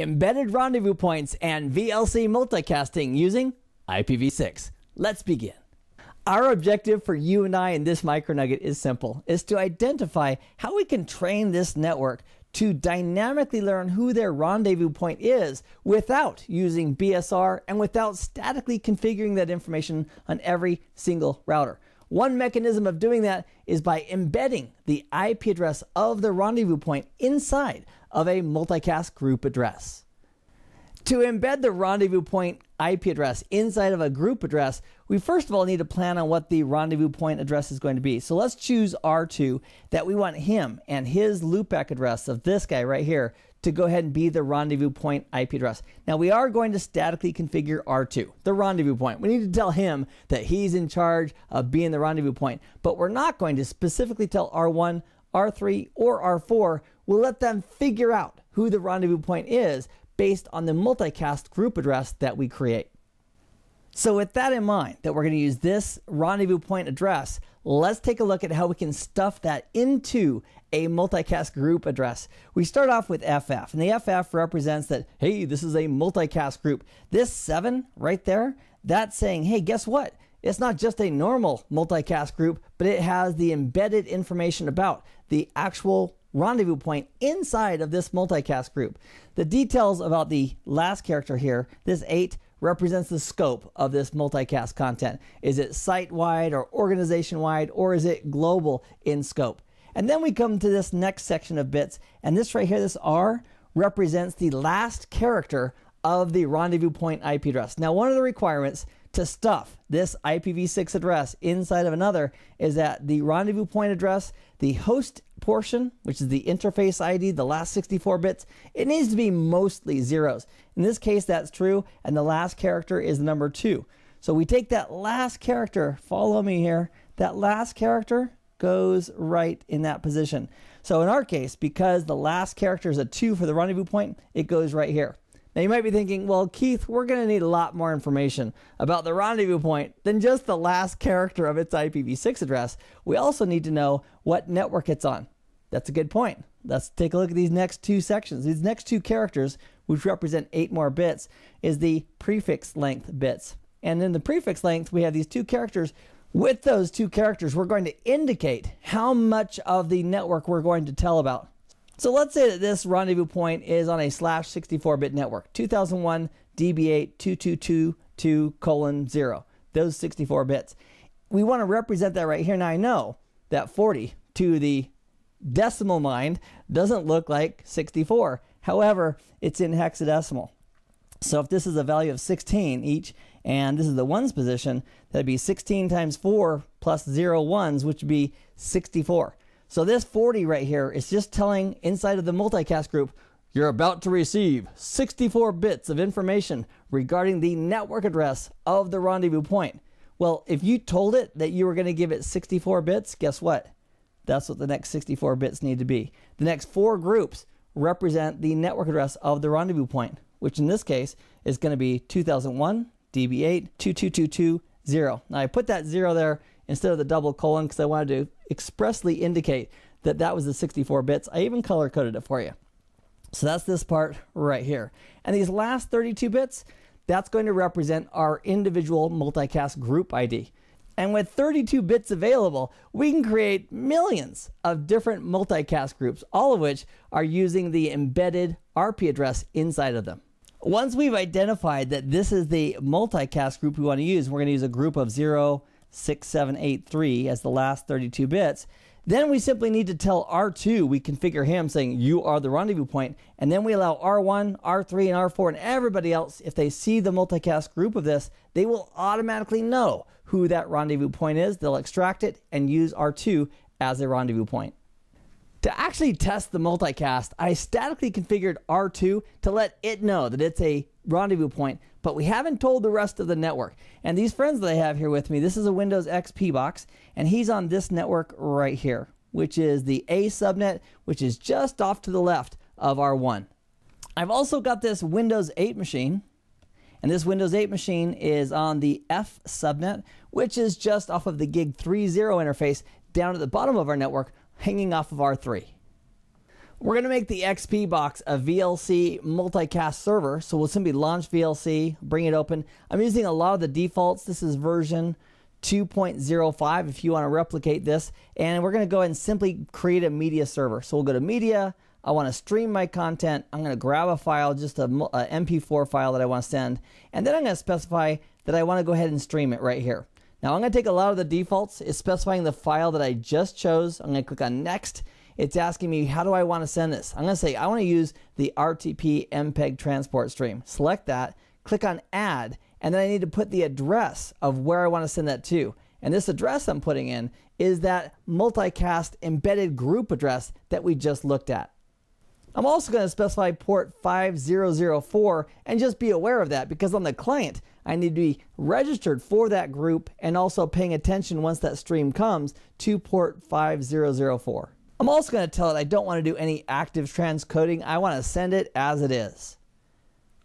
embedded rendezvous points, and VLC multicasting using IPv6. Let's begin. Our objective for you and I in this micronugget is simple, is to identify how we can train this network to dynamically learn who their rendezvous point is without using BSR and without statically configuring that information on every single router. One mechanism of doing that is by embedding the IP address of the rendezvous point inside of a multicast group address. To embed the rendezvous point IP address inside of a group address, we first of all need to plan on what the rendezvous point address is going to be. So let's choose R2 that we want him and his loopback address of this guy right here to go ahead and be the rendezvous point IP address. Now we are going to statically configure R2, the rendezvous point. We need to tell him that he's in charge of being the rendezvous point, but we're not going to specifically tell R1, R3, or R4. We'll let them figure out who the rendezvous point is based on the multicast group address that we create. So with that in mind, that we're going to use this rendezvous point address, let's take a look at how we can stuff that into a multicast group address. We start off with FF, and the FF represents that, hey, this is a multicast group. This 7 right there, that's saying, hey, guess what? It's not just a normal multicast group, but it has the embedded information about the actual rendezvous point inside of this multicast group. The details about the last character here, this 8, represents the scope of this multicast content. Is it site wide or organization wide, or is it global in scope? And then we come to this next section of bits, and this right here, this R, represents the last character of the rendezvous point IP address. Now, one of the requirements to stuff this IPv6 address inside of another is that the rendezvous point address, the host portion, which is the interface ID, the last 64 bits, it needs to be mostly zeros. In this case, that's true, and the last character is number two. So we take that last character, follow me here, that last character goes right in that position. So in our case, because the last character is a two for the rendezvous point, it goes right here. Now you might be thinking, well, Keith, we're going to need a lot more information about the rendezvous point than just the last character of its IPv6 address. We also need to know what network it's on. That's a good point. Let's take a look at these next two sections. These next two characters, which represent eight more bits, is the prefix length bits. And in the prefix length, we have these two characters. With those two characters, we're going to indicate how much of the network we're going to tell about. So let's say that this rendezvous point is on a slash 64-bit network, 2001 DB8 2222 colon 0, those 64 bits. We want to represent that right here. Now I know that 40 to the decimal mind doesn't look like 64. However, it's in hexadecimal. So if this is a value of 16 each, and this is the ones position, that'd be 16 times 4 plus 0 ones, which would be 64. So this 40 right here is just telling inside of the multicast group, you're about to receive 64 bits of information regarding the network address of the rendezvous point. Well, if you told it that you were going to give it 64 bits, guess what? That's what the next 64 bits need to be. The next four groups represent the network address of the rendezvous point, which in this case is going to be 2001 DB8 22220. Now I put that zero there instead of the double colon because I wanted to expressly indicate that that was the 64 bits. I even color coded it for you. So that's this part right here. And these last 32 bits, that's going to represent our individual multicast group ID. And with 32 bits available, we can create millions of different multicast groups, all of which are using the embedded RP address inside of them. Once we've identified that this is the multicast group we want to use, we're going to use a group of 0, 6783 as the last 32 bits. Then we simply need to tell R2, we configure him saying you are the rendezvous point, and then we allow R1, R3, and R4 and everybody else, if they see the multicast group of this, they will automatically know who that rendezvous point is. They'll extract it and use R2 as a rendezvous point. To actually test the multicast, I statically configured R2 to let it know that it's a rendezvous point, but we haven't told the rest of the network. And these friends that I have here with me, this is a Windows XP box, and he's on this network right here, which is the A subnet, which is just off to the left of R1. I've also got this Windows 8 machine, and this Windows 8 machine is on the F subnet, which is just off of the Gig 3.0 interface down at the bottom of our network, hanging off of R3. We're going to make the XP box a VLC multicast server. So we'll simply launch VLC, bring it open. I'm using a lot of the defaults. This is version 2.05 if you want to replicate this. And we're going to go ahead and simply create a media server. So we'll go to media. I want to stream my content. I'm going to grab a file, just a, a MP4 file that I want to send. And then I'm going to specify that I want to go ahead and stream it right here. Now I'm going to take a lot of the defaults. It's specifying the file that I just chose. I'm going to click on next it's asking me, how do I want to send this? I'm going to say, I want to use the RTP MPEG transport stream. Select that, click on add, and then I need to put the address of where I want to send that to. And this address I'm putting in is that multicast embedded group address that we just looked at. I'm also going to specify port 5004 and just be aware of that because on the client, I need to be registered for that group and also paying attention once that stream comes to port 5004. I'm also going to tell it I don't want to do any active transcoding. I want to send it as it is.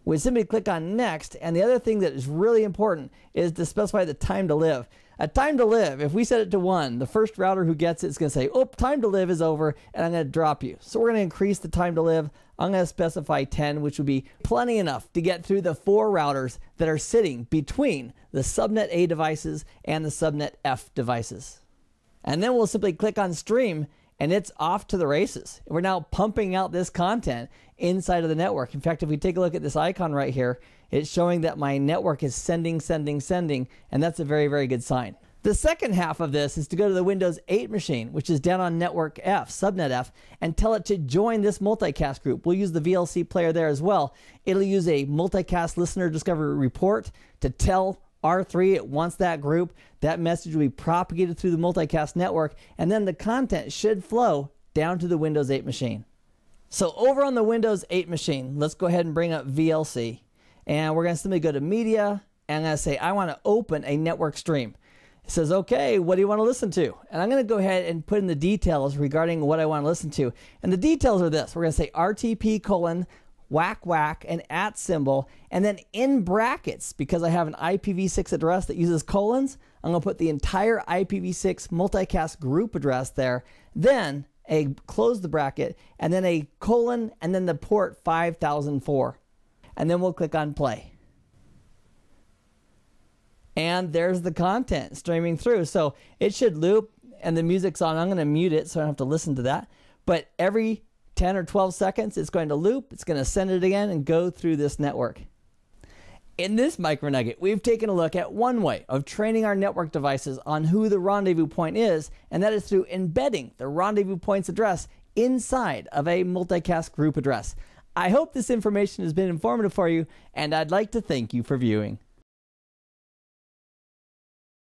We simply click on next. And the other thing that is really important is to specify the time to live. A time to live, if we set it to one, the first router who gets it is going to say, oh, time to live is over, and I'm going to drop you. So we're going to increase the time to live. I'm going to specify 10, which would be plenty enough to get through the four routers that are sitting between the subnet A devices and the subnet F devices. And then we'll simply click on stream and it's off to the races. We're now pumping out this content inside of the network. In fact, if we take a look at this icon right here, it's showing that my network is sending, sending, sending, and that's a very, very good sign. The second half of this is to go to the Windows 8 machine, which is down on network F, subnet F, and tell it to join this multicast group. We'll use the VLC player there as well. It'll use a multicast listener discovery report to tell R3, it wants that group. That message will be propagated through the multicast network, and then the content should flow down to the Windows 8 machine. So over on the Windows 8 machine, let's go ahead and bring up VLC. And we're going to simply go to Media, and I'm going to say, I want to open a network stream. It says, okay, what do you want to listen to? And I'm going to go ahead and put in the details regarding what I want to listen to. And the details are this. We're going to say RTP colon whack whack, an at symbol, and then in brackets, because I have an IPv6 address that uses colons, I'm going to put the entire IPv6 multicast group address there, then a close the bracket, and then a colon, and then the port 5004. And then we'll click on play. And there's the content streaming through. So it should loop, and the music's on. I'm going to mute it so I don't have to listen to that. But every 10 or 12 seconds, it's going to loop, it's going to send it again and go through this network. In this micro nugget, we've taken a look at one way of training our network devices on who the rendezvous point is, and that is through embedding the rendezvous point's address inside of a multicast group address. I hope this information has been informative for you, and I'd like to thank you for viewing.